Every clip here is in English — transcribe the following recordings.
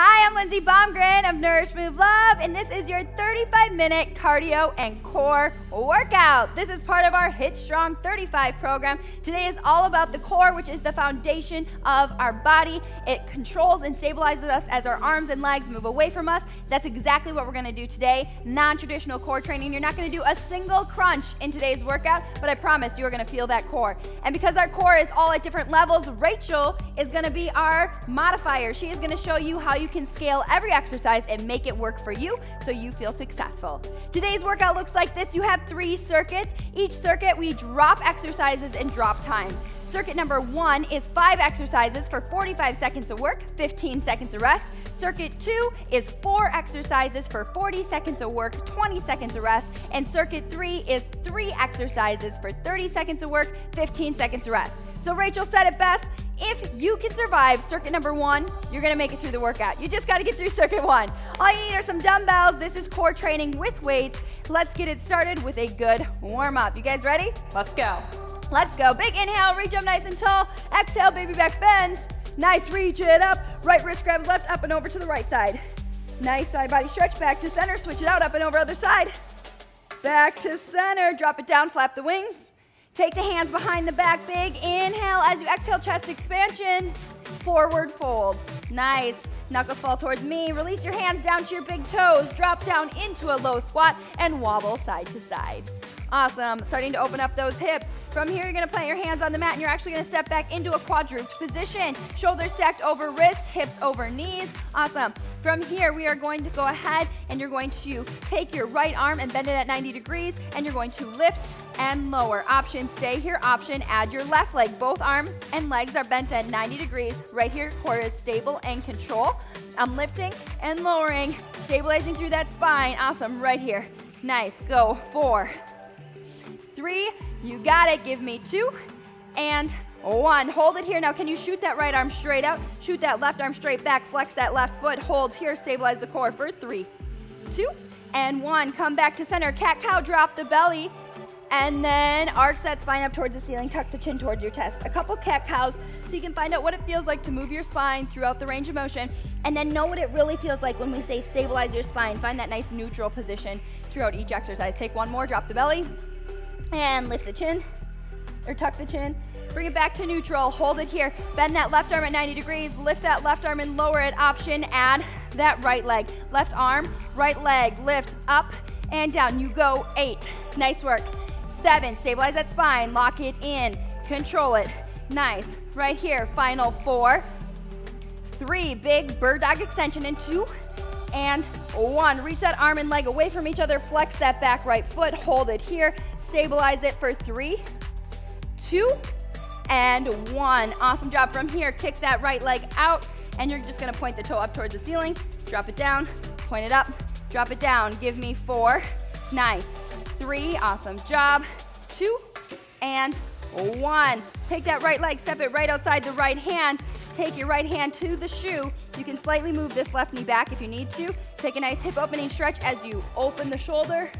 Hi, I'm Lindsey Bomgren of Nourish Move Love, and this is your 35 minute cardio and core workout. This is part of our HIITStrong 35 program. Today is all about the core, which is the foundation of our body. It controls and stabilizes us as our arms and legs move away from us. That's exactly what we're gonna do today. Non traditional core training. You're not gonna do a single crunch in today's workout, but I promise you are gonna feel that core. And because our core is all at different levels, Rachel is gonna be our modifier. She is gonna show you how you you can scale every exercise and make it work for you so you feel successful. Today's workout looks like this. You have three circuits. Each circuit, we drop exercises and drop time. Circuit number one is five exercises for 45 seconds of work, 15 seconds of rest. Circuit two is four exercises for 40 seconds of work, 20 seconds of rest. And circuit three is three exercises for 30 seconds of work, 15 seconds of rest. So Rachel said it best, if you can survive circuit number one, you're gonna make it through the workout. You just gotta get through circuit one. All you need are some dumbbells. This is core training with weights. Let's get it started with a good warm up. You guys ready? Let's go. Let's go. Big inhale, reach up nice and tall. Exhale, baby back bends. Nice, reach it up. Right wrist grabs left, up and over to the right side. Nice side body stretch, back to center. Switch it out, up and over other side. Back to center, drop it down, flap the wings. Take the hands behind the back, big inhale. As you exhale, chest expansion, forward fold. Nice. Knuckles fall towards me. Release your hands down to your big toes. Drop down into a low squat and wobble side to side. Awesome. Starting to open up those hips. From here, you're gonna plant your hands on the mat and you're actually gonna step back into a quadruped position. Shoulders stacked over wrist, hips over knees. Awesome. From here, we are going to go ahead and you're going to take your right arm and bend it at 90 degrees and you're going to lift and lower. Option, stay here. Option, add your left leg. Both arm and legs are bent at 90 degrees. Right here, core is stable and control. I'm lifting and lowering, stabilizing through that spine. Awesome, right here. Nice, go, four, three, you got it, give me two, and one. Hold it here. Now, can you shoot that right arm straight out? Shoot that left arm straight back. Flex that left foot. Hold here. Stabilize the core for three, two, and one. Come back to center. Cat cow. Drop the belly. And then arch that spine up towards the ceiling, tuck the chin towards your chest. A couple cat cows so you can find out what it feels like to move your spine throughout the range of motion and then know what it really feels like when we say stabilize your spine. Find that nice neutral position throughout each exercise. Take one more, drop the belly and lift the chin or tuck the chin. Bring it back to neutral, hold it here. Bend that left arm at 90 degrees, lift that left arm and lower it. Option, add that right leg. Left arm, right leg, lift up and down. You go eight. Nice work. Seven, stabilize that spine, lock it in, control it. Nice. Right here, final four. Three, big bird dog extension in two and one. Reach that arm and leg away from each other, flex that back right foot, hold it here, stabilize it for three, two, and one. Awesome job. From here, kick that right leg out, and you're just gonna point the toe up towards the ceiling, drop it down, point it up, drop it down. Give me four, nice three, awesome job, two, and one. Take that right leg, step it right outside the right hand, take your right hand to the shoe. You can slightly move this left knee back if you need to. Take a nice hip opening stretch as you open the shoulder,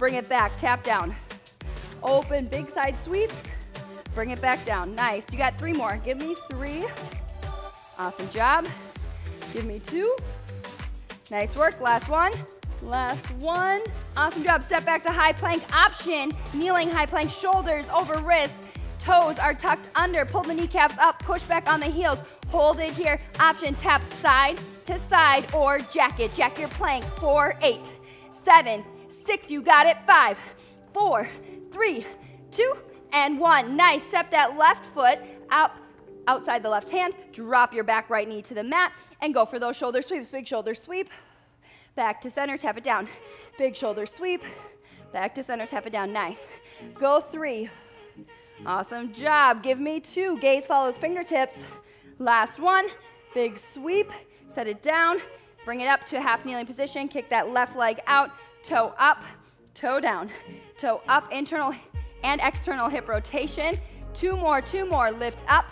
bring it back, tap down. Open, big side sweeps, bring it back down. Nice, you got three more. Give me three. Awesome job. Give me two. Nice work, last one. Last one. Awesome job. Step back to high plank option. Kneeling high plank, shoulders over wrist. Toes are tucked under. Pull the kneecaps up. Push back on the heels. Hold it here. Option tap side to side or jacket. Jack your plank. Four, eight, seven, six. You got it. Five, four, three, two, and one. Nice. Step that left foot out, outside the left hand. Drop your back right knee to the mat and go for those shoulder sweeps. Big shoulder sweep. Back to center, tap it down. Big shoulder sweep. Back to center, tap it down. Nice. Go three. Awesome job. Give me two. Gaze follows fingertips. Last one. Big sweep. Set it down. Bring it up to a half kneeling position. Kick that left leg out. Toe up, toe down. Toe up, internal and external hip rotation. Two more, two more. Lift up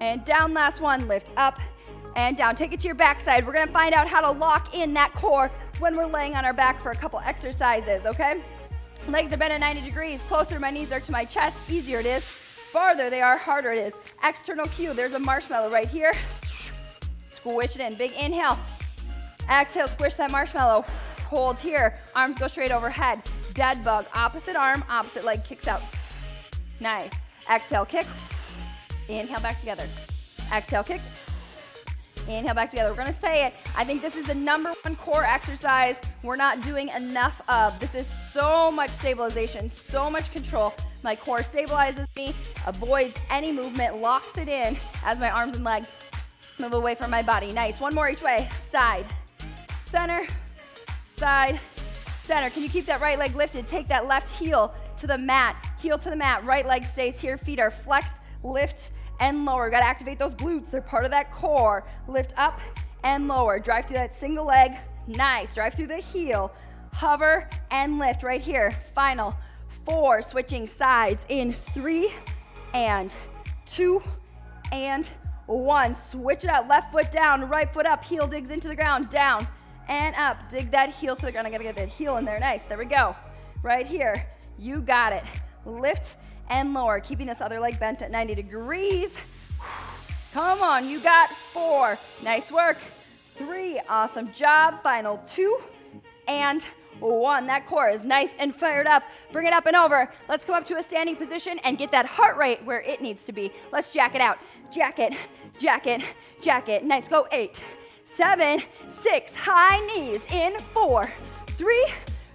and down. Last one. Lift up and down. Take it to your backside. We're gonna find out how to lock in that core when we're laying on our back for a couple exercises, okay? Legs are bent at 90 degrees. Closer my knees are to my chest, easier it is. Farther they are, harder it is. External cue, there's a marshmallow right here. Squish it in. Big inhale. Exhale, squish that marshmallow. Hold here. Arms go straight overhead. Dead bug. Opposite arm, opposite leg kicks out. Nice. Exhale, kick. Inhale, back together. Exhale, kick. Inhale back together. We're gonna say it. I think this is the number one core exercise we're not doing enough of. This is so much stabilization, so much control. My core stabilizes me, avoids any movement, locks it in as my arms and legs move away from my body. Nice. One more each way. Side, center, side, center. Can you keep that right leg lifted? Take that left heel to the mat. Heel to the mat. Right leg stays here. Feet are flexed. Lift and lower. Got to activate those glutes. They're part of that core. Lift up and lower. Drive through that single leg. Nice. Drive through the heel. Hover and lift right here. Final four. Switching sides in three and two and one. Switch it out. Left foot down, right foot up. Heel digs into the ground. Down and up. Dig that heel to the ground. I gotta get that heel in there. Nice. There we go. Right here. You got it. Lift and lower, keeping this other leg bent at 90 degrees. Come on, you got four. Nice work. Three, awesome job. Final two and one. That core is nice and fired up. Bring it up and over. Let's come up to a standing position and get that heart rate where it needs to be. Let's jack it out. Jack it, jack it, jack it. Nice, go eight, seven, six, high knees in four, three,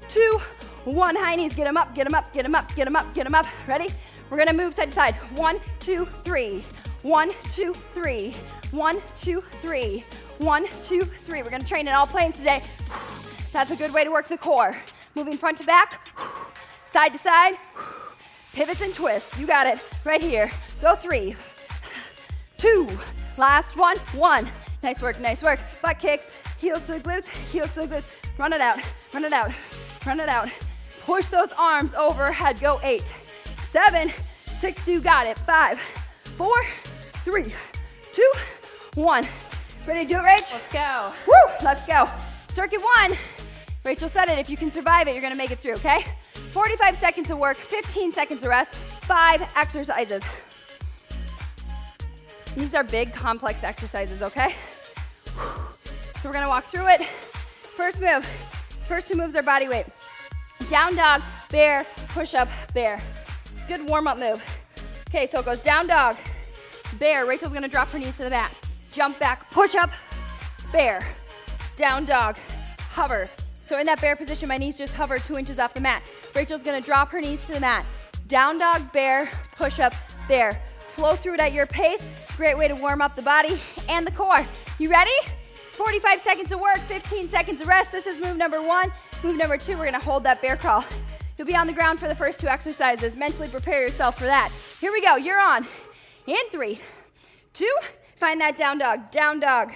two, one. High knees, get them up, get them up, get them up, get them up, get them up. Ready? We're gonna move side to side. One, two, three. One, two, three. One, two, three. One, two, three. We're gonna train in all planes today. That's a good way to work the core. Moving front to back, side to side, pivots and twists. You got it right here. Go three, two, last one, one. Nice work, nice work. Butt kicks, heels to the glutes, heels to the glutes. Run it out, run it out, run it out. Push those arms overhead. Go eight, seven, six, you got it. Five, four, three, two, one. Ready to do it, Rach? Let's go. Woo, let's go. Circuit one. Rachel said it, if you can survive it, you're gonna make it through, okay? 45 seconds of work, 15 seconds of rest, five exercises. These are big, complex exercises, okay? So we're gonna walk through it. First move, first two moves are body weight. Down dog, bear, push up, bear. Good warm up move. Okay, so it goes down dog, bear. Rachel's gonna drop her knees to the mat. Jump back, push up, bear. Down dog, hover. So in that bear position, my knees just hover two inches off the mat. Rachel's gonna drop her knees to the mat. Down dog, bear, push up, bear. Flow through it at your pace. Great way to warm up the body and the core. You ready? 45 seconds of work, 15 seconds of rest. This is move number one. Move number two, we're gonna hold that bear crawl. You'll be on the ground for the first two exercises. Mentally prepare yourself for that. Here we go, you're on. In three, two, find that down dog, down dog.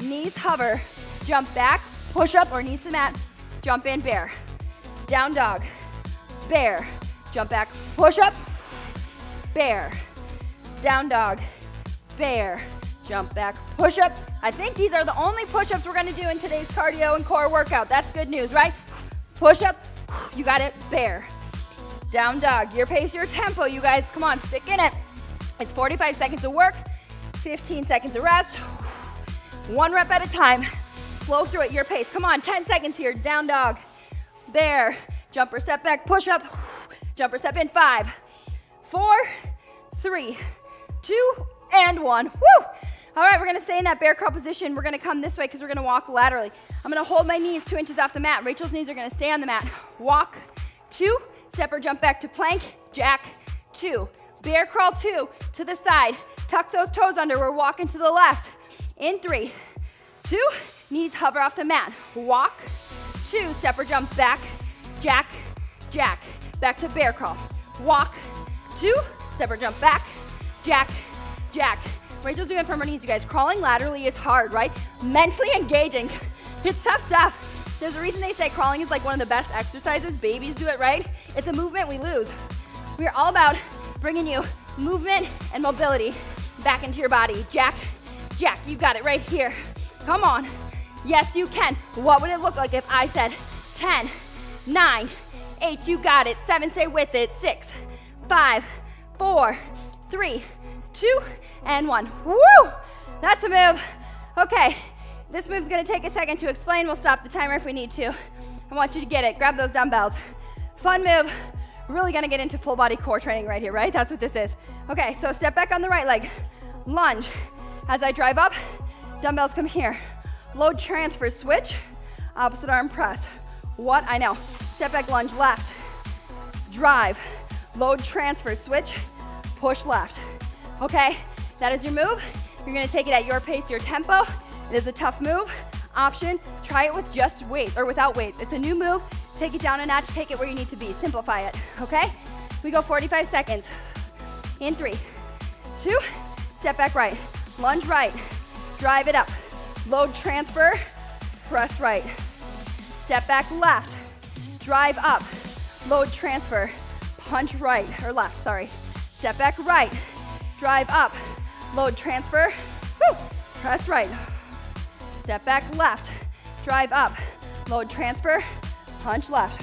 Knees hover, jump back, push up or knees to mat, jump in, bear. Down dog, bear, jump back, push up, bear. Down dog, bear, jump back, push up. I think these are the only push-ups we're gonna do in today's cardio and core workout. That's good news, right? Push up, you got it, bear. Down dog, your pace, your tempo, you guys, come on, stick in it. It's 45 seconds of work, 15 seconds of rest, one rep at a time. Flow through at your pace. Come on, 10 seconds here, down dog, bear, jumper step back, push up, jumper step in, five, four, three, two, and one. Woo! All right, we're gonna stay in that bear crawl position. We're gonna come this way because we're gonna walk laterally. I'm gonna hold my knees two inches off the mat. Rachel's knees are gonna stay on the mat. Walk, two, step or jump back to plank, jack, two. Bear crawl, two, to the side. Tuck those toes under, we're walking to the left. In three, two, knees hover off the mat. Walk, two, step or jump back, jack, jack. Back to bear crawl. Walk, two, step or jump back, jack, jack. Rachel's doing it from her knees, you guys. Crawling laterally is hard, right? Mentally engaging. It's tough stuff. There's a reason they say crawling is like one of the best exercises. Babies do it, right? It's a movement we lose. We're all about bringing you movement and mobility back into your body. Jack, Jack, you got it right here. Come on. Yes, you can. What would it look like if I said 10, 9, 8, you got it. 7, stay with it. 6, 5, 4, 3, 2, and 1. Woo! That's a move. Okay, this move's gonna take a second to explain. We'll stop the timer if we need to. I want you to get it. Grab those dumbbells. Fun move. Really gonna get into full body core training right here, right? That's what this is. Okay, so step back on the right leg. Lunge. As I drive up, dumbbells come here. Load transfer, switch. Opposite arm press. What? I know. Step back lunge left. Drive. Load transfer, switch. Push left. Okay, that is your move. You're gonna take it at your pace, your tempo. It is a tough move. Option, try it with just weights or without weights. It's a new move. Take it down a notch, take it where you need to be. Simplify it, okay? We go 45 seconds. In three, two, step back right, lunge right, drive it up, load transfer, press right. Step back left, drive up, load transfer, punch right, or left, sorry. Step back right, drive up, load transfer, whew, press right. Step back left, drive up, load transfer, punch left.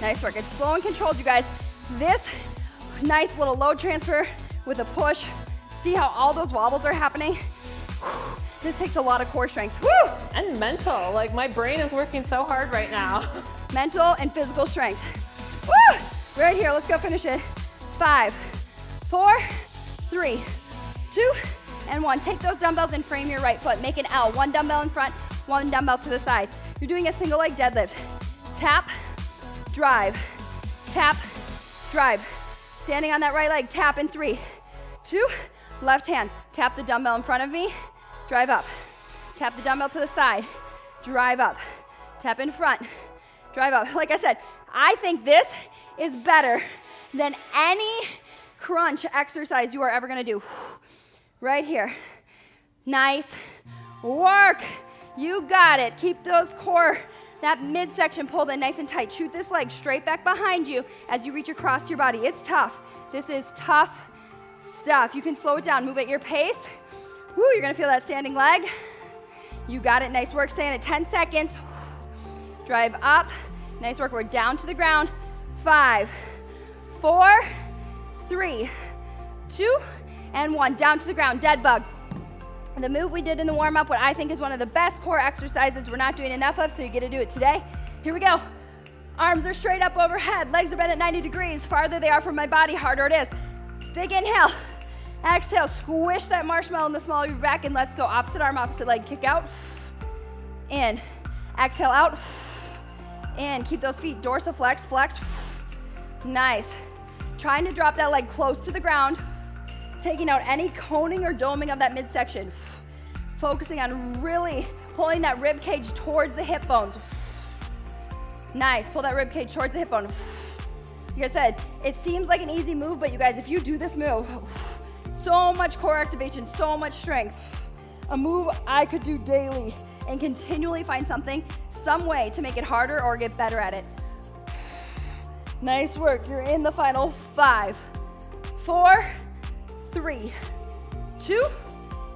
Nice work. It's slow and controlled, you guys. This nice little load transfer with a push. See how all those wobbles are happening? This takes a lot of core strength. Woo! And mental. Like my brain is working so hard right now. Mental and physical strength. Woo! Right here, let's go finish it. Five, four, three, two, and one. Take those dumbbells and frame your right foot. Make an L. One dumbbell in front, one dumbbell to the side. You're doing a single leg deadlift. Tap, drive, tap, drive. Standing on that right leg, tap in three, two, left hand. Tap the dumbbell in front of me, drive up. Tap the dumbbell to the side, drive up. Tap in front, drive up. Like I said, I think this is better than any crunch exercise you are ever gonna do right here. Nice work. You got it. Keep those core, that midsection pulled in nice and tight. Shoot this leg straight back behind you as you reach across your body. It's tough. This is tough stuff. You can slow it down, move at your pace. Woo, you're gonna feel that standing leg. You got it. Nice work. It 10 seconds. Drive up. Nice work. We're down to the ground. Five, four, three, two, and one. Down to the ground, dead bug. The move we did in the warm up, what I think is one of the best core exercises we're not doing enough of, so you get to do it today. Here we go. Arms are straight up overhead, legs are bent at 90 degrees. Farther they are from my body, harder it is. Big inhale. Exhale, squish that marshmallow in the small of your back and let's go. Opposite arm, opposite leg, kick out. In. Exhale out. In. Keep those feet dorsiflex, flex. Nice. Trying to drop that leg close to the ground taking out any coning or doming of that midsection. Focusing on really pulling that rib cage towards the hip bones. Nice, pull that rib cage towards the hip bone. Like I said, it seems like an easy move, but you guys, if you do this move, so much core activation, so much strength. A move I could do daily and continually find something, some way to make it harder or get better at it. Nice work, you're in the final five, four, three, two,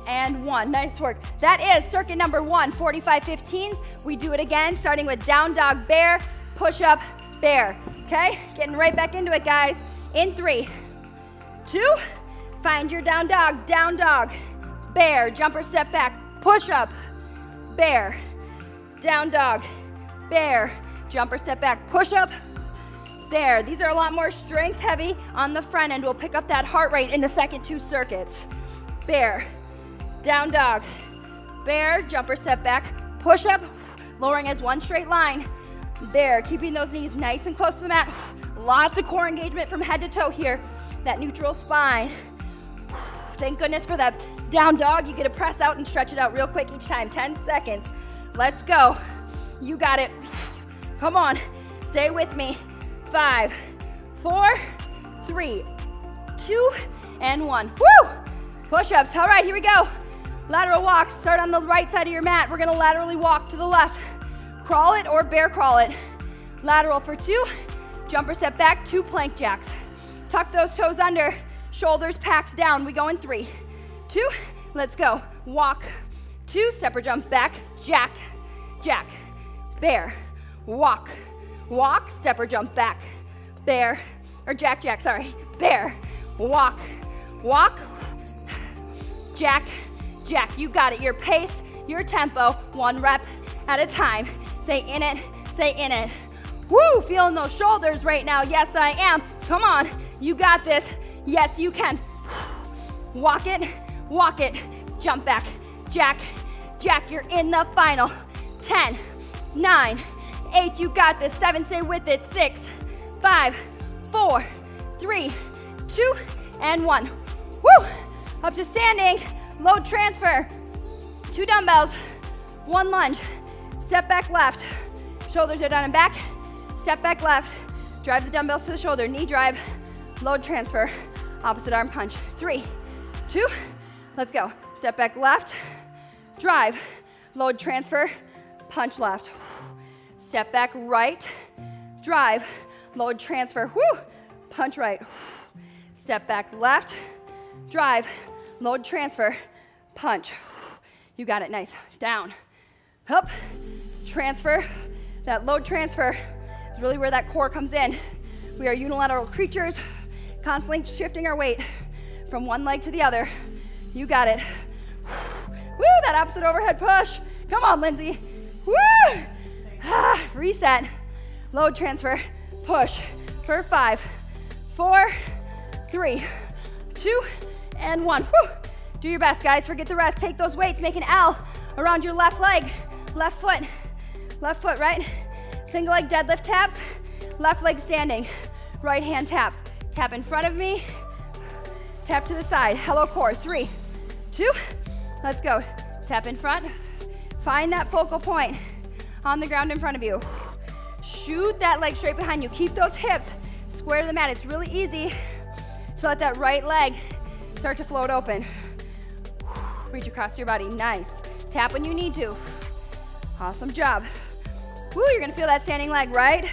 and one. Nice work. That is circuit number one, 45 15s. We do it again, starting with down dog, bear, push up, bear. Okay? Getting right back into it, guys. In three, two, find your down dog, down dog, bear, jumper step back, push up, bear, down dog, bear, jumper step back, push up, there. These are a lot more strength heavy on the front end. We'll pick up that heart rate in the second two circuits. Bear, down dog, bear, jumper step back, push up, lowering as one straight line. There, keeping those knees nice and close to the mat. Lots of core engagement from head to toe here. That neutral spine. Thank goodness for that down dog. You get to press out and stretch it out real quick each time. 10 seconds. Let's go. You got it. Come on. Stay with me five, four, three, two, and one. Woo! Push-ups. All right, here we go. Lateral walk. Start on the right side of your mat. We're gonna laterally walk to the left. Crawl it or bear crawl it. Lateral for two. Jumper step back, two plank jacks. Tuck those toes under. Shoulders packed down. We go in three, two, let's go. Walk, two, or jump back, jack, jack, bear, walk, walk, step or jump back, bear, or jack, jack, sorry, bear, walk, walk, jack, jack. You got it. Your pace, your tempo, one rep at a time. Stay in it, stay in it. Woo, feeling those shoulders right now. Yes, I am. Come on, you got this. Yes, you can. Walk it, walk it. Jump back, jack, jack. You're in the final. 10, 9, 8, you got this. 7, stay with it. 6, 5, 4, 3, 2, and 1. Woo! Up to standing, load transfer. Two dumbbells, one lunge. Step back left. Shoulders are down and back. Step back left. Drive the dumbbells to the shoulder. Knee drive. Load transfer. Opposite arm punch. Three, two, let's go. Step back left. Drive. Load transfer. Punch left. Step back right. Drive. Load transfer. Woo. Punch right. Step back left. Drive. Load transfer. Punch. You got it. Nice. Down. Up transfer, that load transfer is really where that core comes in. We are unilateral creatures, constantly shifting our weight from one leg to the other. You got it. Woo, that opposite overhead push. Come on, Lindsey. Woo! Reset. Load transfer. Push for five, four, three, two, and one. Do your best, guys. Forget the rest. Take those weights. Make an L around your left leg, left foot. Left foot, right? Single leg deadlift taps, left leg standing, right hand taps. Tap in front of me, tap to the side. Hello core, three, two, let's go. Tap in front, find that focal point on the ground in front of you. Shoot that leg straight behind you. Keep those hips square to the mat. It's really easy to let that right leg start to float open. Reach across your body, nice. Tap when you need to. Awesome job. Woo, you're gonna feel that standing leg, right?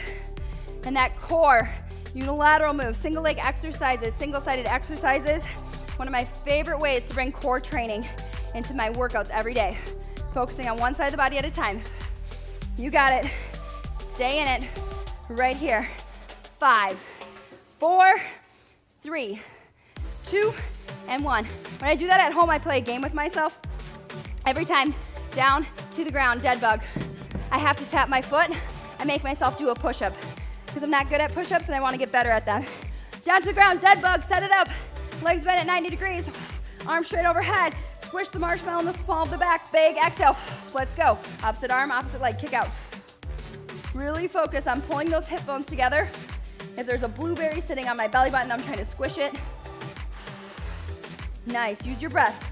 And that core, unilateral move, single leg exercises, single-sided exercises. One of my favorite ways to bring core training into my workouts every day. Focusing on one side of the body at a time. You got it. Stay in it. Right here. Five, four, three, two, and one. When I do that at home, I play a game with myself. Every time, down to the ground, dead bug. I have to tap my foot and make myself do a push-up because I'm not good at push-ups and I want to get better at them. Down to the ground, dead bug, set it up. Legs bent at 90 degrees, arms straight overhead. Squish the marshmallow in the small of the back, big exhale. Let's go. Opposite arm, opposite leg, kick out. Really focus on pulling those hip bones together. If there's a blueberry sitting on my belly button, I'm trying to squish it. Nice, use your breath.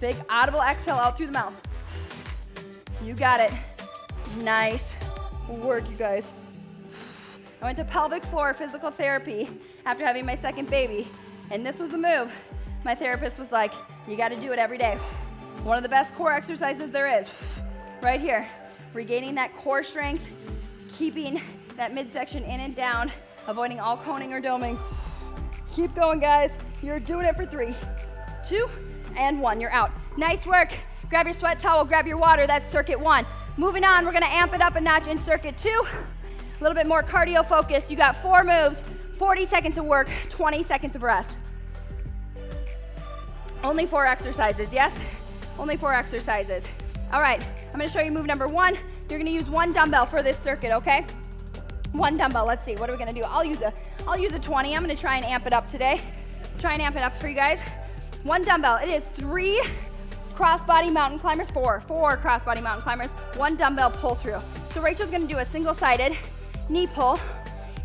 Big audible exhale out through the mouth. You got it. Nice work, you guys. I went to pelvic floor physical therapy after having my second baby, and this was the move. My therapist was like, you gotta do it every day. One of the best core exercises there is. Right here, regaining that core strength, keeping that midsection in and down, avoiding all coning or doming. Keep going, guys. You're doing it for three, two, and one. You're out. Nice work. Grab your sweat towel, grab your water. That's circuit one. Moving on, we're gonna amp it up a notch in circuit two. A little bit more cardio focused. You got four moves, 40 seconds of work, 20 seconds of rest. Only four exercises, yes? Only four exercises. All right, I'm gonna show you move number one. You're gonna use one dumbbell for this circuit, okay? One dumbbell, let's see, what are we gonna do? I'll use a, I'll use a 20. I'm gonna try and amp it up today. Try and amp it up for you guys. One dumbbell, it is three crossbody mountain climbers, four, four crossbody mountain climbers, one dumbbell pull through. So Rachel's gonna do a single-sided knee pull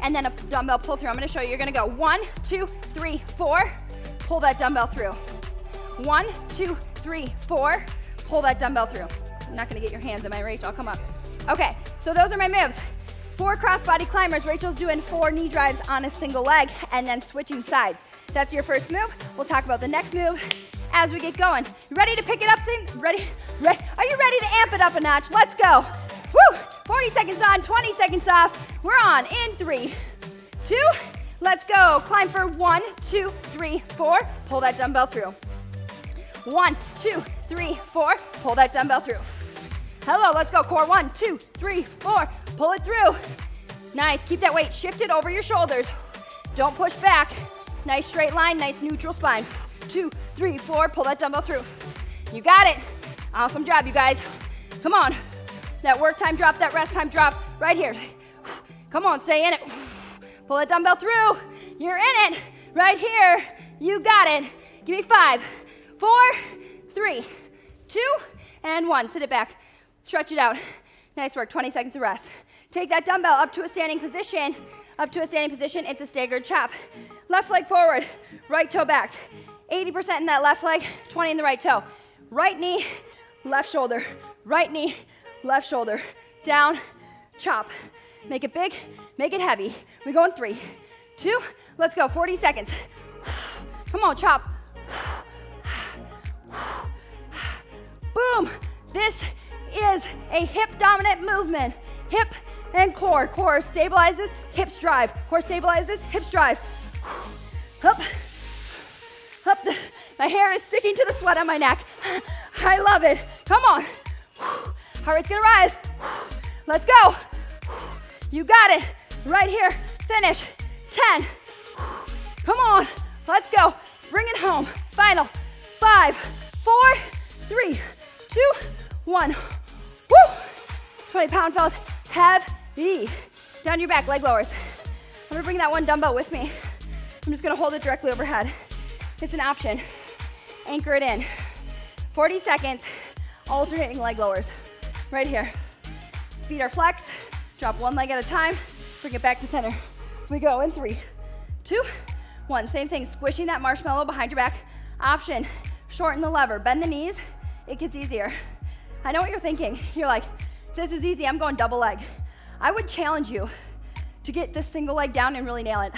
and then a dumbbell pull through. I'm gonna show you, you're gonna go one, two, three, four, pull that dumbbell through. One, two, three, four, pull that dumbbell through. I'm not gonna get your hands in my Rachel, I'll come up. Okay, so those are my moves. Four crossbody climbers, Rachel's doing four knee drives on a single leg and then switching sides. That's your first move. We'll talk about the next move as we get going. You ready to pick it up thing? Ready? Ready? Are you ready to amp it up a notch? Let's go. Woo! 40 seconds on, 20 seconds off. We're on in three, two, let's go. Climb for one, two, three, four. Pull that dumbbell through. One, two, three, four. Pull that dumbbell through. Hello, let's go. Core one, two, three, four. Pull it through. Nice. Keep that weight shifted over your shoulders. Don't push back. Nice straight line, nice neutral spine. Two, three, four, pull that dumbbell through. You got it. Awesome job, you guys. Come on. That work time drop, that rest time drops right here. Come on, stay in it. Pull that dumbbell through. You're in it. Right here. You got it. Give me five, four, three, two, and one. Sit it back. Stretch it out. Nice work. 20 seconds of rest. Take that dumbbell up to a standing position. Up to a standing position. It's a staggered chop. Left leg forward. Right toe back. 80% in that left leg, 20 in the right toe. Right knee, left shoulder. Right knee, left shoulder. Down, chop. Make it big, make it heavy. We go in three, two, let's go. 40 seconds. Come on, chop. Boom. This is a hip dominant movement. Hip and core. Core stabilizes, hips drive. Core stabilizes, hips drive. Up, up. My hair is sticking to the sweat on my neck. I love it. Come on. Heart rate's gonna rise. Let's go. You got it. Right here. Finish. 10. Come on. Let's go. Bring it home. Final. Five, four, three, two, one. Woo! 20 pound fellas. Heavy. Down your back, leg lowers. I'm gonna bring that one dumbbell with me. I'm just gonna hold it directly overhead. It's an option. Anchor it in. 40 seconds, alternating leg lowers. Right here. Feet are flexed. Drop one leg at a time. Bring it back to center. We go in three, two, one. Same thing, squishing that marshmallow behind your back. Option, shorten the lever, bend the knees. It gets easier. I know what you're thinking. You're like, this is easy, I'm going double leg. I would challenge you to get this single leg down and really nail it.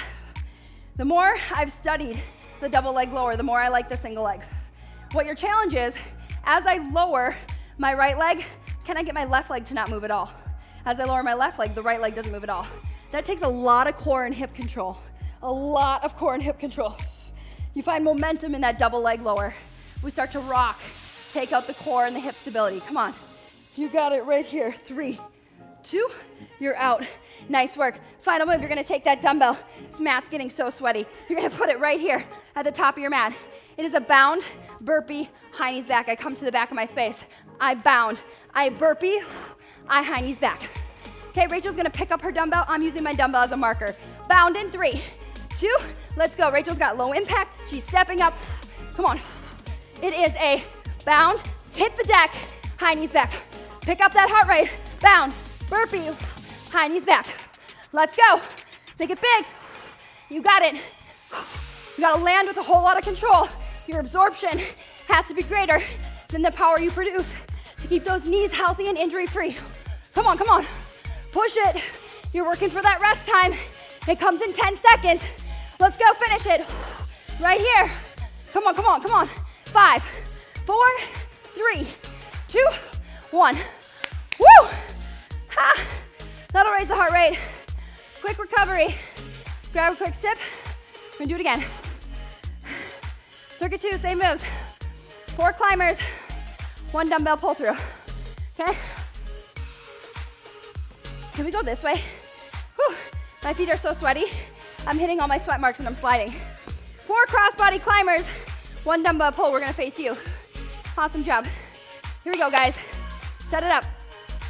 The more I've studied the double leg lower, the more I like the single leg. What your challenge is, as I lower my right leg, can I get my left leg to not move at all? As I lower my left leg, the right leg doesn't move at all. That takes a lot of core and hip control. A lot of core and hip control. You find momentum in that double leg lower. We start to rock, take out the core and the hip stability. Come on. You got it right here. Three, two, you're out. Nice work. Final move, you're gonna take that dumbbell. This mat's getting so sweaty. You're gonna put it right here at the top of your mat. It is a bound, burpee, high knees back. I come to the back of my space. I bound, I burpee, I high knees back. Okay, Rachel's gonna pick up her dumbbell. I'm using my dumbbell as a marker. Bound in three, two, let's go. Rachel's got low impact. She's stepping up. Come on. It is a bound, hit the deck, high knees back. Pick up that heart rate. Bound, burpee, high knees back. Let's go. Make it big. You got it. You gotta land with a whole lot of control. Your absorption has to be greater than the power you produce to keep those knees healthy and injury free. Come on, come on. Push it. You're working for that rest time. It comes in 10 seconds. Let's go finish it. Right here. Come on, come on, come on. Five, four, three, two, one. Woo! Ha! That'll raise the heart rate. Quick recovery. Grab a quick sip. We're gonna do it again. Circuit two, same moves. Four climbers, one dumbbell pull through. Okay? Can we go this way? Whew. My feet are so sweaty. I'm hitting all my sweat marks and I'm sliding. Four crossbody climbers, one dumbbell pull. We're gonna face you. Awesome job. Here we go, guys. Set it up.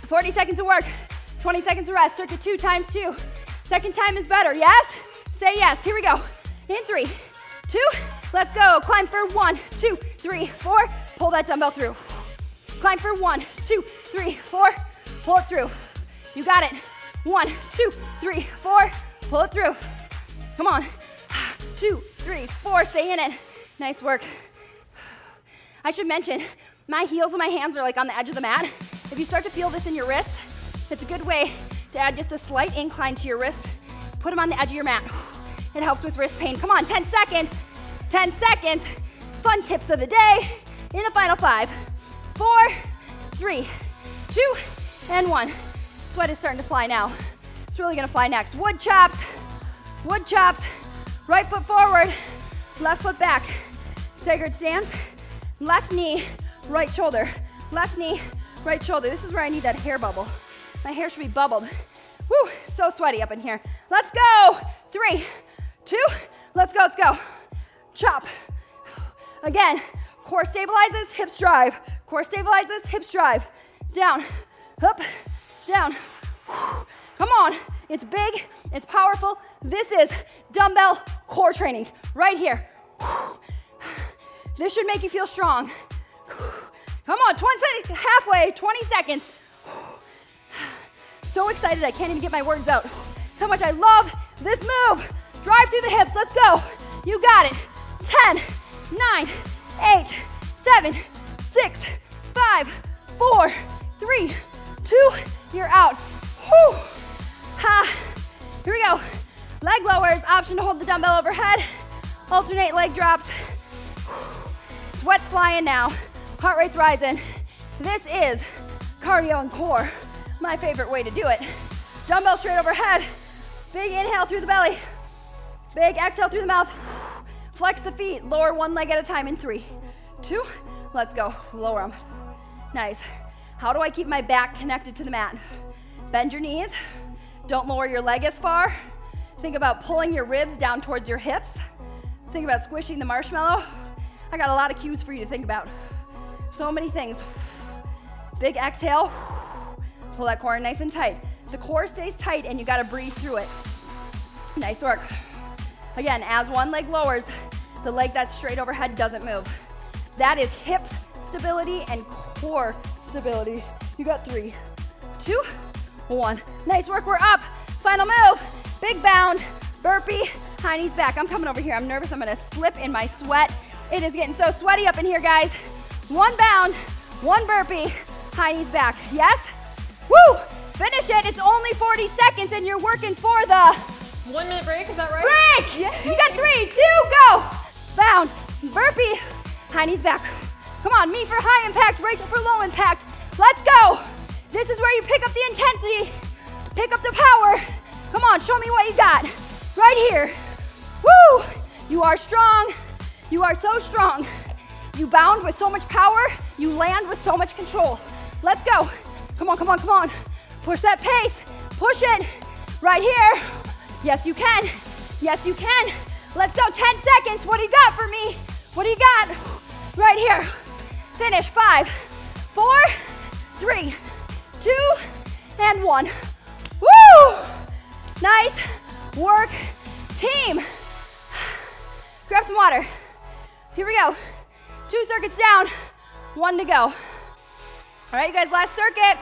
40 seconds of work, 20 seconds of rest. Circuit two times two. Second time is better, yes? Say yes. Here we go. In three, two, let's go. Climb for one, two, three, four. Pull that dumbbell through. Climb for one, two, three, four. Pull it through. You got it. One, two, three, four. Pull it through. Come on. Two, three, four. Stay in it. Nice work. I should mention, my heels and my hands are like on the edge of the mat. If you start to feel this in your wrist, it's a good way to add just a slight incline to your wrist. Put them on the edge of your mat. It helps with wrist pain. Come on, 10 seconds. 10 seconds. Fun tips of the day in the final five, four, three, two, and one. Sweat is starting to fly now. It's really gonna fly next. Wood chops, wood chops. Right foot forward, left foot back. Staggered stance. Left knee, right shoulder. Left knee, right shoulder. This is where I need that hair bubble. My hair should be bubbled. Woo, so sweaty up in here. Let's go. Three, two, let's go, let's go. Chop. Again, core stabilizes, hips drive. Core stabilizes, hips drive. Down, up, down. Come on, it's big, it's powerful. This is dumbbell core training right here. This should make you feel strong. Come on, 20, halfway, 20 seconds. So excited, I can't even get my words out. How much I love this move. Drive through the hips, let's go. You got it. 10, 9, 8, 7, 6, 5, 4, 3, 2, you're out. Whew. Ha. Here we go. Leg lowers, option to hold the dumbbell overhead. Alternate leg drops. Sweat's flying now. Heart rate's rising. This is cardio and core. My favorite way to do it. Dumbbell straight overhead. Big inhale through the belly. Big exhale through the mouth. Flex the feet. Lower one leg at a time in three, two, let's go. Lower them. Nice. How do I keep my back connected to the mat? Bend your knees. Don't lower your leg as far. Think about pulling your ribs down towards your hips. Think about squishing the marshmallow. I got a lot of cues for you to think about. So many things. Big exhale. Pull that core nice and tight. The core stays tight and you gotta breathe through it. Nice work. Again, as one leg lowers, the leg that's straight overhead doesn't move. That is hip stability and core stability. You got three, two, one. Nice work, we're up. Final move, big bound, burpee, high knees back. I'm coming over here, I'm nervous, I'm gonna slip in my sweat. It is getting so sweaty up in here, guys. One bound, one burpee, high knees back. Yes? Woo! Finish it, it's only 40 seconds and you're working for the one minute break, is that right? Break! You got three, two, go! Bound, burpee, high knees back. Come on, me for high impact, Rachel for low impact. Let's go! This is where you pick up the intensity, pick up the power. Come on, show me what you got. Right here. Woo! You are strong. You are so strong. You bound with so much power. You land with so much control. Let's go. Come on, come on, come on. Push that pace. Push it. Right here. Yes, you can. Yes, you can. Let's go. 10 seconds. What do you got for me? What do you got? Right here. Finish. Five, four, three, two, and one. Woo! Nice work, team. Grab some water. Here we go. Two circuits down, one to go. All right, you guys, last circuit.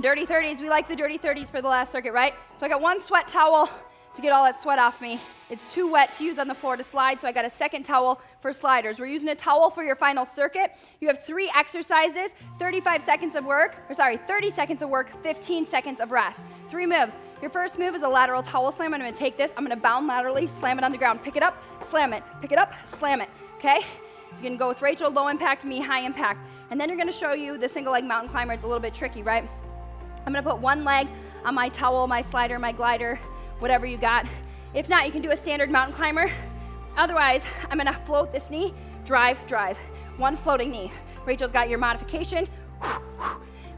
Dirty 30s, we like the dirty 30s for the last circuit, right? So I got one sweat towel to get all that sweat off me. It's too wet to use on the floor to slide, so I got a second towel for sliders. We're using a towel for your final circuit. You have three exercises, 35 seconds of work, or sorry, 30 seconds of work, 15 seconds of rest. Three moves. Your first move is a lateral towel slam. I'm gonna take this, I'm gonna bound laterally, slam it on the ground, pick it up, slam it, pick it up, slam it, okay? You can go with Rachel, low impact, me, high impact. And then you're gonna show you the single leg mountain climber. It's a little bit tricky, right? I'm gonna put one leg on my towel, my slider, my glider, whatever you got. If not, you can do a standard mountain climber. Otherwise, I'm gonna float this knee, drive, drive. One floating knee. Rachel's got your modification.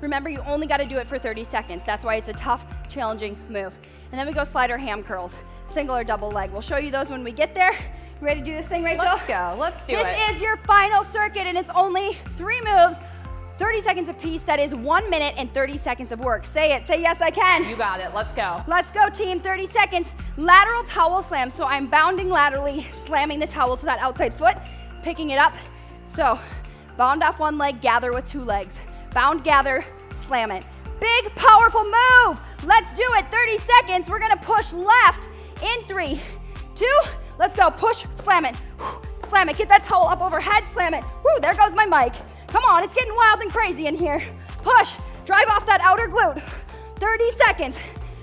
Remember, you only gotta do it for 30 seconds. That's why it's a tough, challenging move. And then we go slider ham curls, single or double leg. We'll show you those when we get there. You ready to do this thing, Rachel? Let's go, let's do this it. This is your final circuit and it's only three moves 30 seconds a piece. That is one minute and 30 seconds of work. Say it. Say yes, I can. You got it. Let's go. Let's go, team. 30 seconds. Lateral towel slam. So I'm bounding laterally, slamming the towel to that outside foot, picking it up. So bound off one leg, gather with two legs. Bound, gather, slam it. Big, powerful move. Let's do it. 30 seconds. We're going to push left in three, two, let's go. Push, slam it. Slam it. Get that towel up overhead, slam it. Woo, there goes my mic. Come on, it's getting wild and crazy in here. Push, drive off that outer glute. 30 seconds.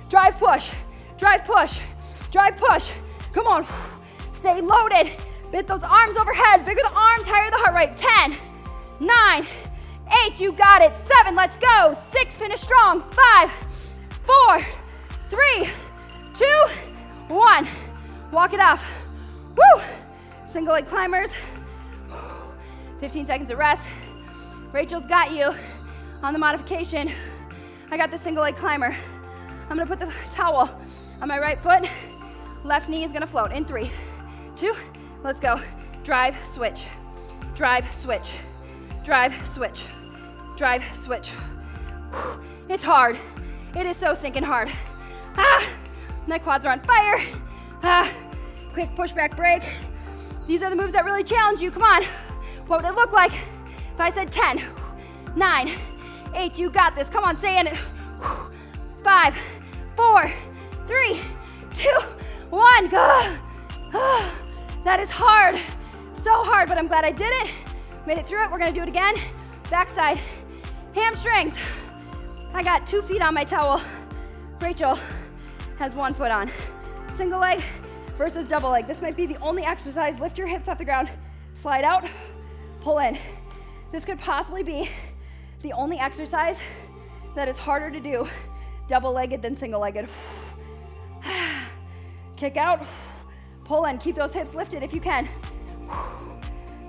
Drive, push, drive, push, drive, push. Come on, stay loaded. Bit those arms overhead. Bigger the arms, higher the heart rate. 10, 9, 8, you got it. 7, let's go. 6, finish strong. 5, 4, 3, 2, 1. Walk it off. Woo! Single leg climbers. 15 seconds of rest. Rachel's got you on the modification. I got the single leg climber. I'm gonna put the towel on my right foot. Left knee is gonna float in three, two, let's go. Drive, switch, drive, switch, drive, switch, drive, switch. It's hard. It is so stinking hard. Ah, my quads are on fire. Ah, quick push back break. These are the moves that really challenge you. Come on. What would it look like if I said 10, 9, 8, you got this. Come on, stay in it. Five, four, three, two, one. Go. Ah, that is hard. So hard, but I'm glad I did it. Made it through it. We're gonna do it again. Backside, hamstrings. I got two feet on my towel. Rachel has one foot on. Single leg versus double leg. This might be the only exercise. Lift your hips off the ground, slide out, pull in. This could possibly be the only exercise that is harder to do double-legged than single-legged. Kick out, pull in. Keep those hips lifted if you can.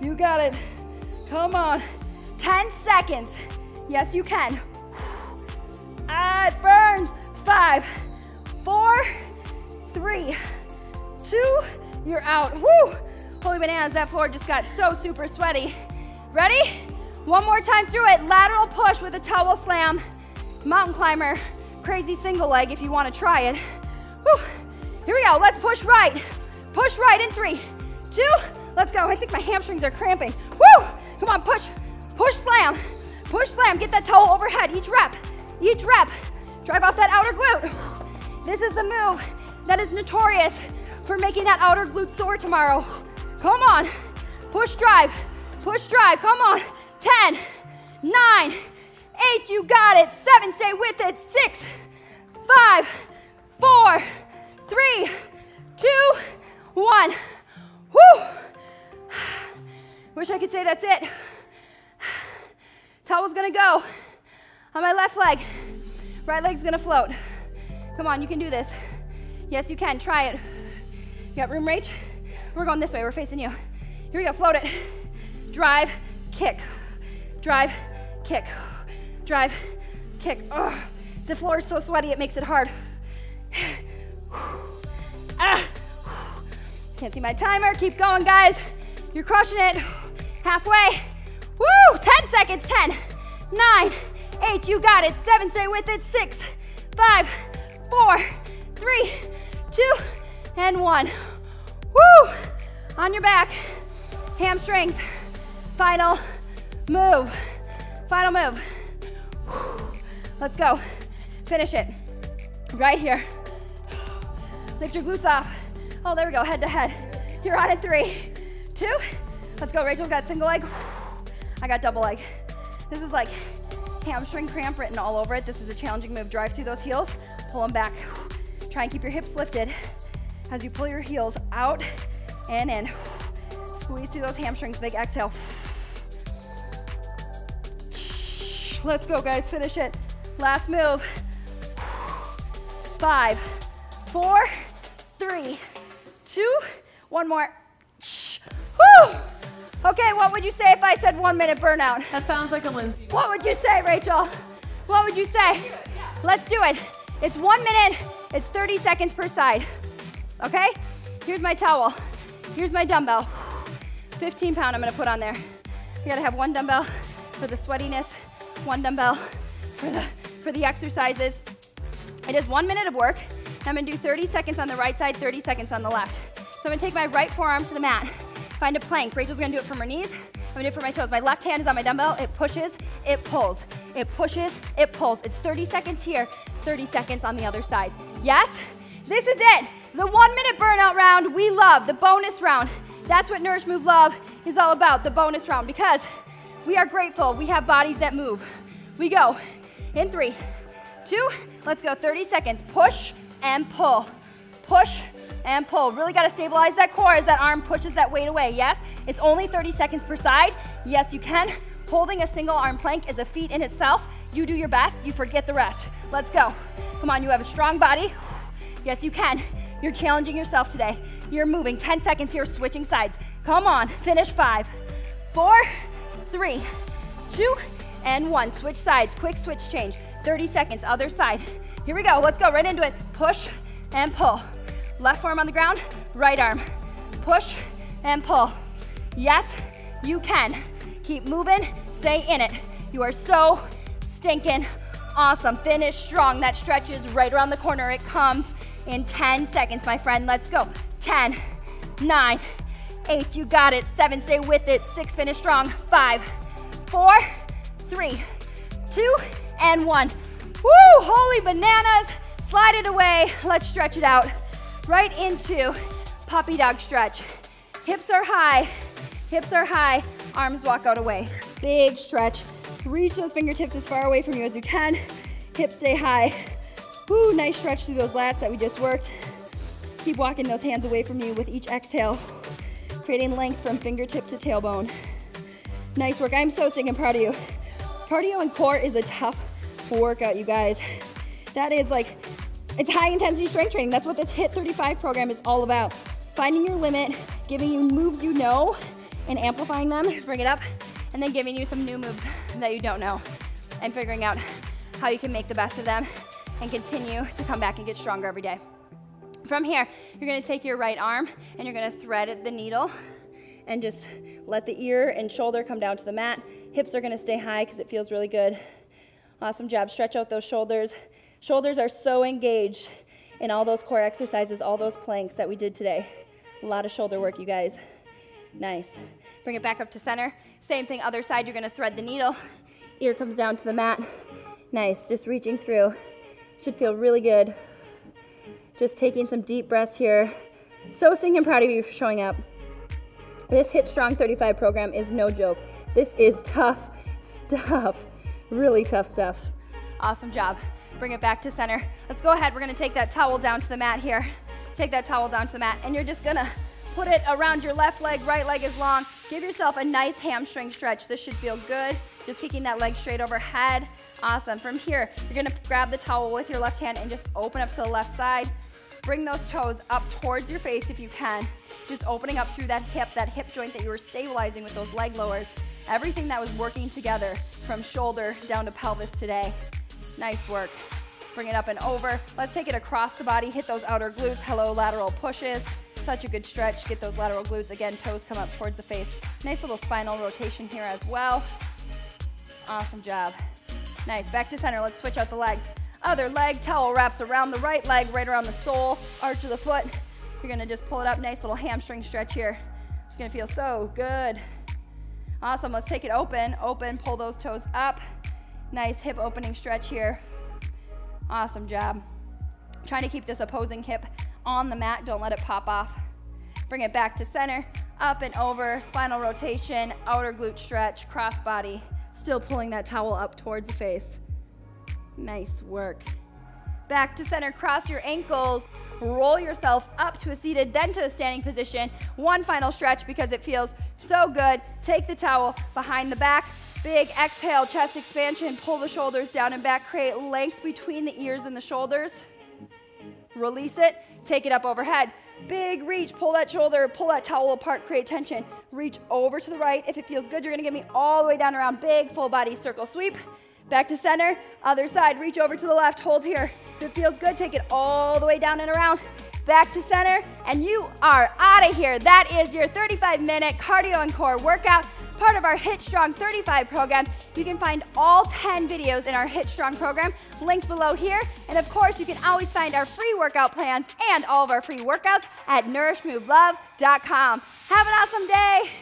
You got it. Come on. 10 seconds. Yes, you can. Ah, it burns. Five, four, three, two, you're out. Woo! Holy bananas, that floor just got so super sweaty. Ready? One more time through it. Lateral push with a towel slam. Mountain climber, crazy single leg if you want to try it. Woo. Here we go. Let's push right. Push right in three, two, let's go. I think my hamstrings are cramping. Woo! Come on, push, push, slam, push, slam. Get that towel overhead. Each rep, each rep. Drive off that outer glute. This is the move that is notorious for making that outer glute sore tomorrow. Come on. Push, drive, push, drive. Come on. 10, 9, 8, you got it. 7, stay with it. 6, 5, 4, 3, 2, 1. Whew. Wish I could say that's it. Towel's gonna go on my left leg. Right leg's gonna float. Come on, you can do this. Yes, you can. Try it. You got room reach? We're going this way. We're facing you. Here we go. Float it. Drive, kick. Drive, kick. Drive, kick. Ugh. The floor is so sweaty, it makes it hard. ah. Can't see my timer. Keep going, guys. You're crushing it. Halfway. Woo! 10 seconds. 10, 9, 8, you got it. 7, stay with it. 6, 5, 4, 3, 2, and 1. Woo! On your back. Hamstrings. Final move. Final move. Let's go. Finish it. Right here. Lift your glutes off. Oh, there we go, head to head. You're on it, three, two. Let's go, Rachel's got single leg. I got double leg. This is like hamstring cramp written all over it. This is a challenging move. Drive through those heels, pull them back. Try and keep your hips lifted as you pull your heels out and in. Squeeze through those hamstrings, big exhale. Let's go, guys, finish it. Last move. Five, four, three, two, one more. Whew. Okay, what would you say if I said one minute burnout? That sounds like a Lindsey. What would you say, Rachel? What would you say? Let's do it. It's one minute, it's 30 seconds per side. Okay? Here's my towel. Here's my dumbbell. 15 pound I'm gonna put on there. You gotta have one dumbbell for the sweatiness, one dumbbell for the, for the exercises. It is one minute of work. I'm gonna do 30 seconds on the right side, 30 seconds on the left. So I'm gonna take my right forearm to the mat, find a plank. Rachel's gonna do it from her knees. I'm gonna do it for my toes. My left hand is on my dumbbell. It pushes, it pulls. It pushes, it pulls. It's 30 seconds here, 30 seconds on the other side. Yes? This is it. The one minute burnout round we love, the bonus round. That's what Nourish Move Love is all about, the bonus round, because we are grateful we have bodies that move. We go in three, two, let's go 30 seconds. Push and pull. Push and pull. Really got to stabilize that core as that arm pushes that weight away. Yes, it's only 30 seconds per side. Yes, you can. Holding a single arm plank is a feat in itself. You do your best, you forget the rest. Let's go. Come on, you have a strong body. Yes, you can. You're challenging yourself today. You're moving 10 seconds here, switching sides. Come on, finish five, four, three, two, and one. Switch sides, quick switch change. 30 seconds, other side. Here we go, let's go right into it. Push and pull. Left arm on the ground, right arm. Push and pull. Yes, you can. Keep moving, Stay in it. You are so stinking awesome. Finish strong. That stretch is right around the corner. It comes in 10 seconds, my friend. Let's go. 10, 9, 8, you got it. 7, stay with it. 6, finish strong. 5, 4, 3, 2, and 1. Woo, holy bananas. Slide it away. Let's stretch it out. Right into puppy dog stretch. Hips are high. Hips are high. Arms walk out away. Big stretch. Reach those fingertips as far away from you as you can. Hips stay high. Woo, nice stretch through those lats that we just worked. Keep walking those hands away from you with each exhale, creating length from fingertip to tailbone. Nice work. I'm so stinking proud of you. Cardio and core is a tough workout, you guys. That is like, it's high intensity strength training. That's what this HIIT 35 program is all about. Finding your limit, giving you moves you know, and amplifying them, bring it up, and then giving you some new moves that you don't know, and figuring out how you can make the best of them and continue to come back and get stronger every day. From here, you're gonna take your right arm and you're gonna thread the needle and just let the ear and shoulder come down to the mat. Hips are gonna stay high because it feels really good. Awesome job. Stretch out those shoulders. Shoulders are so engaged in all those core exercises, all those planks that we did today. A lot of shoulder work, you guys. Nice. Bring it back up to center. Same thing, other side, you're gonna thread the needle. Ear comes down to the mat. Nice, just reaching through. Should feel really good. Just taking some deep breaths here. So stinking proud of you for showing up. This HIITStrong 35 program is no joke. This is tough stuff. Really tough stuff. Awesome job. Bring it back to center. Let's go ahead. We're gonna take that towel down to the mat here. Take that towel down to the mat and you're just gonna put it around your left leg, right leg is long. Give yourself a nice hamstring stretch. This should feel good. Just kicking that leg straight overhead. Awesome. From here, you're gonna grab the towel with your left hand and just open up to the left side. Bring those toes up towards your face if you can. Just opening up through that hip, that hip joint that you were stabilizing with those leg lowers. Everything that was working together from shoulder down to pelvis today. Nice work. Bring it up and over. Let's take it across the body. Hit those outer glutes. Hello, lateral pushes. Such a good stretch. Get those lateral glutes. Again, toes come up towards the face. Nice little spinal rotation here as well. Awesome job. Nice. Back to center. Let's switch out the legs. Other leg, towel wraps around the right leg, right around the sole, arch of the foot. You're gonna just pull it up. Nice little hamstring stretch here. It's gonna feel so good. Awesome. Let's take it open. Open. Pull those toes up. Nice hip opening stretch here. Awesome job. Trying to keep this opposing hip on the mat. Don't let it pop off. Bring it back to center, up and over, spinal rotation, outer glute stretch, cross body. Still pulling that towel up towards the face. Nice work. Back to center, cross your ankles, roll yourself up to a seated, then to a standing position. One final stretch because it feels so good. Take the towel behind the back, Big exhale, chest expansion, pull the shoulders down and back, create length between the ears and the shoulders. Release it, take it up overhead. Big reach, pull that shoulder, pull that towel apart, create tension. Reach over to the right. If it feels good, you're gonna get me all the way down around. Big full body circle sweep. Back to center, other side, reach over to the left, hold here. If it feels good, take it all the way down and around. Back to center, and you are out of here. That is your 35 minute cardio and core workout part of our HIITStrong 35 program. You can find all 10 videos in our HIITStrong program linked below here. And of course, you can always find our free workout plans and all of our free workouts at nourishmovelove.com. Have an awesome day.